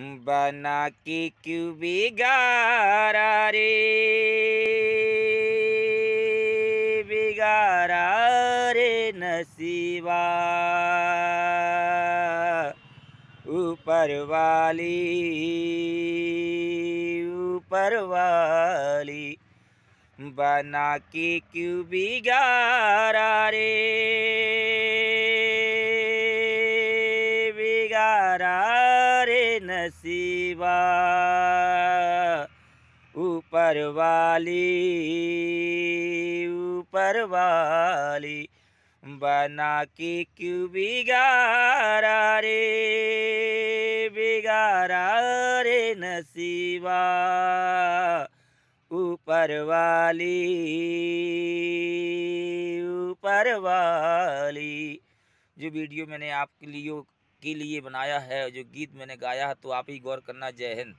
बना के क्यों बिगाड़ा रे? बिगारा रे नसीबा। ऊपर वाली ऊपर वाली बना के क्यों बिगारा रे? बिगाड़ा रे नसीबा ऊपर वाली ऊपर वाली, बना के क्यों बिगाड़ा रे बिगाड़ा रे नसीबा ऊपर वाली ऊपर वाली। जो वीडियो मैंने आपके लिए के लिए बनाया है, जो गीत मैंने गाया है तो आप ही गौर करना जय हिंद।